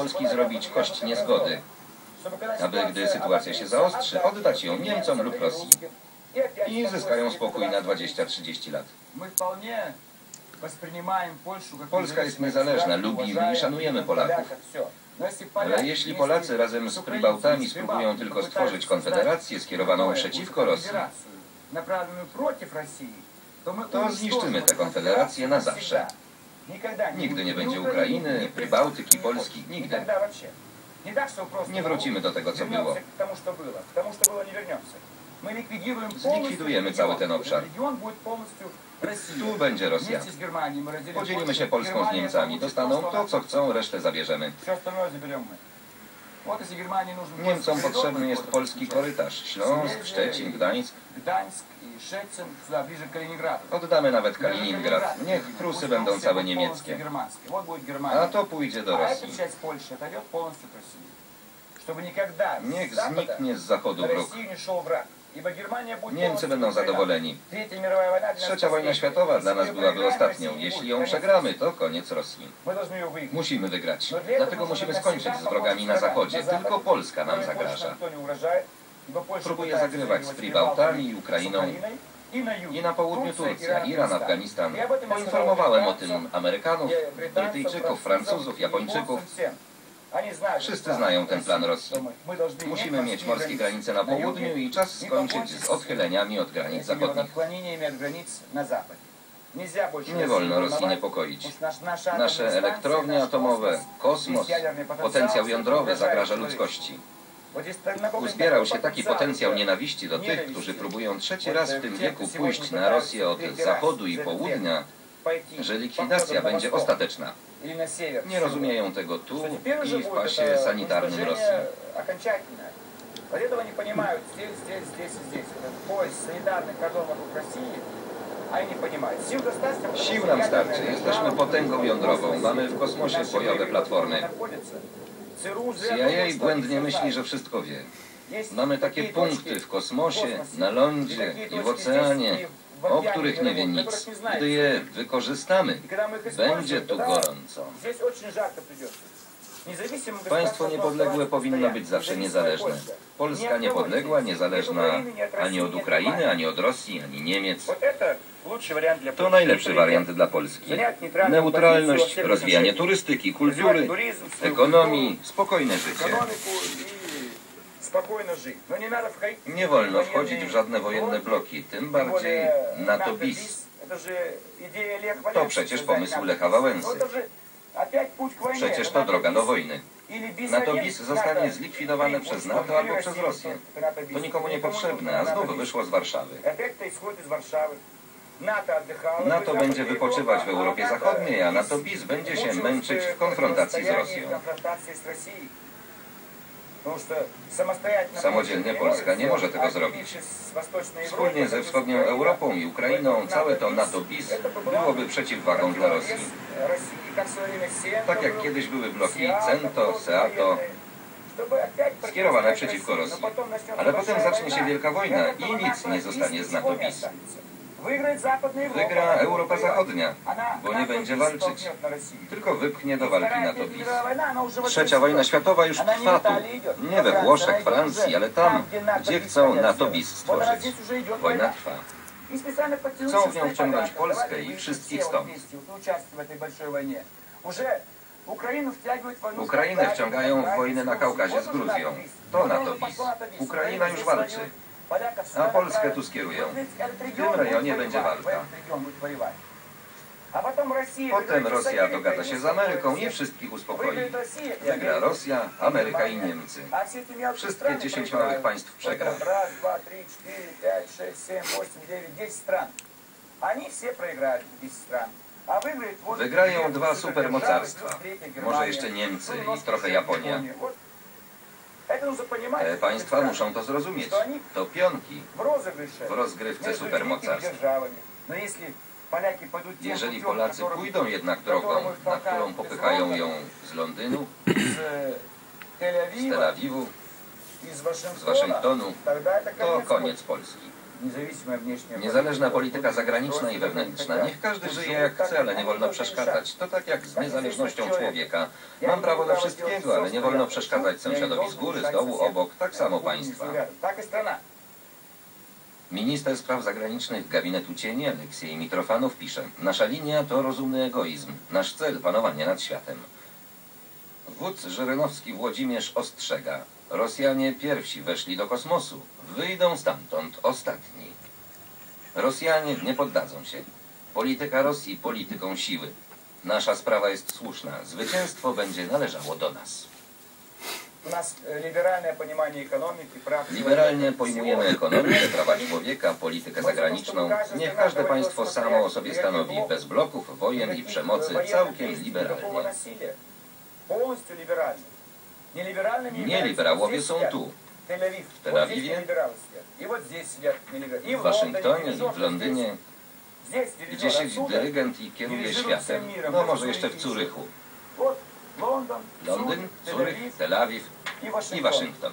Polski zrobić kość niezgody, aby gdy sytuacja się zaostrzy, oddać ją Niemcom lub Rosji i zyskają spokój na 20-30 lat. Polska jest niezależna, lubimy i szanujemy Polaków. Ale jeśli Polacy razem z Prybałtami spróbują tylko stworzyć konfederację skierowaną przeciwko Rosji, to zniszczymy tę konfederację na zawsze. Nigdy nie będzie Ukrainy, Prybałtyki, Polski, nigdy. Nie wrócimy do tego, co było. Zlikwidujemy cały ten obszar. Tu będzie Rosja. Podzielimy się Polską z Niemcami. Dostaną to, co chcą, resztę zabierzemy. Niemcom potrzebny jest polski korytarz. Śląsk, Szczecin, Gdańsk. Oddamy nawet Kaliningrad. Niech Prusy będą całe niemieckie. A to pójdzie do Rosji. Niech zniknie z zachodu wróg. Niemcy będą zadowoleni. Trzecia wojna światowa dla nas byłaby ostatnią. Jeśli ją przegramy, to koniec Rosji. Musimy wygrać. Dlatego musimy skończyć z wrogami na zachodzie. Tylko Polska nam zagraża. Próbuję zagrywać z Pribautami i Ukrainą. I na południu Turcja, Iran, Afganistan. Poinformowałem o tym Amerykanów, Brytyjczyków, Francuzów, Japończyków. Wszyscy znają ten plan Rosji. Musimy mieć morskie granice na południu i czas skończyć z odchyleniami od granic zachodnich. Nie wolno Rosji niepokoić. Nasze elektrownie atomowe, kosmos, potencjał jądrowy zagraża ludzkości. Uzbierał się taki potencjał nienawiści do tych, którzy próbują trzeci raz w tym wieku pójść na Rosję od zachodu i południa, że likwidacja będzie ostateczna. или на север. Nie rozumieją tego tu Что теперь уже i w будет pasie это sanitarnym Rosji. уничтожение окончательное. Вот этого не понимают здесь, здесь, здесь и здесь. Вот этот пояс, санитарный кордон вокруг России, они не понимают. Сил достаточно, потому Sił что nam ядерная starczy. держава Jesteśmy potęgą jądrową. Mamy w kosmosie Наши bojowe боевые platformy. находятся. ЦРУ зря CIA думает, что błędnie они myśli, знают. że wszystko wie. Есть Mamy takie такие punkty точки w kosmosie, космосе, na и lądzie такие i w точки oceanie, здесь, и в o których nie wie nic. Gdy je wykorzystamy, będzie tu gorąco. Państwo niepodległe powinno być zawsze niezależne. Polska niepodległa, niezależna ani od Ukrainy, ani od Rosji, ani Niemiec. To najlepszy wariant dla Polski. Neutralność, rozwijanie turystyki, kultury, ekonomii, spokojne życie. Nie wolno wchodzić w żadne wojenne bloki, tym bardziej NATO bis. To przecież pomysł Lecha Wałęsy. Przecież to droga do wojny. NATO bis zostanie zlikwidowane przez NATO albo przez Rosję. To nikomu niepotrzebne, a znów wyszło z Warszawy. NATO będzie wypoczywać w Europie Zachodniej, a NATO bis będzie się męczyć w konfrontacji z Rosją. Samodzielnie Polska nie może tego zrobić. Wspólnie ze wschodnią Europą i Ukrainą całe to NATO bis byłoby przeciwwagą dla Rosji. Tak jak kiedyś były bloki CENTO, SEATO, skierowane przeciwko Rosji. Ale potem zacznie się wielka wojna i nic nie zostanie z NATO bis. Wygra Europa Zachodnia, bo nie będzie walczyć, tylko wypchnie do walki NATO PiS. Trzecia wojna światowa już trwa tu, nie we Włoszech, Francji, ale tam, gdzie chcą NATO PiS stworzyć. Wojna trwa. Chcą w nią wciągnąć Polskę i wszystkich stąd. Ukrainę wciągają w wojnę na Kaukazie z Gruzją. To NATO PiS. Ukraina już walczy. Na Polskę tu skierują. W tym rejonie będzie walka. Potem Rosja dogada się z Ameryką i wszystkich uspokoi. Wygra Rosja, Ameryka i Niemcy. Wszystkie 10 małych państw przegra. Wygrają dwa supermocarstwa. Może jeszcze Niemcy i trochę Japonia. Państwa muszą to zrozumieć. To pionki w rozgrywce supermocarstw. Jeżeli Polacy pójdą jednak drogą, na którą popychają ją z Londynu, z Tel Awiwu, z Waszyngtonu, to koniec Polski. Niezależna polityka zagraniczna i wewnętrzna. Niech każdy żyje jak chce, ale nie wolno przeszkadzać. To tak jak z niezależnością człowieka. Mam prawo do wszystkiego, ale nie wolno przeszkadzać sąsiadowi z góry, z dołu, obok. Tak samo państwa. Minister spraw zagranicznych Gabinetu Cieni Aleksiej Mitrofanow pisze Nasza linia to rozumny egoizm, nasz cel panowanie nad światem. Wódz Żyrenowski Włodzimierz ostrzega Rosjanie pierwsi weszli do kosmosu. Wyjdą stamtąd ostatni. Rosjanie nie poddadzą się. Polityka Rosji polityką siły. Nasza sprawa jest słuszna. Zwycięstwo będzie należało do nas. Liberalnie pojmujemy ekonomię, prawa człowieka, politykę zagraniczną. Niech każde państwo samo o sobie stanowi, bez bloków, wojen i przemocy, całkiem liberalnie. Nieliberałowie są tu, w Tel Awiwie, w Waszyngtonie i w Londynie, gdzie siedzi dyrygent i kieruje światem. No może jeszcze w Curychu. Londyn, Curych, Tel Awiw i Waszyngton.